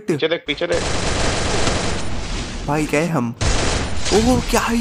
पीछे देख पीछे देख। भाई गए हम। ओह क्या है?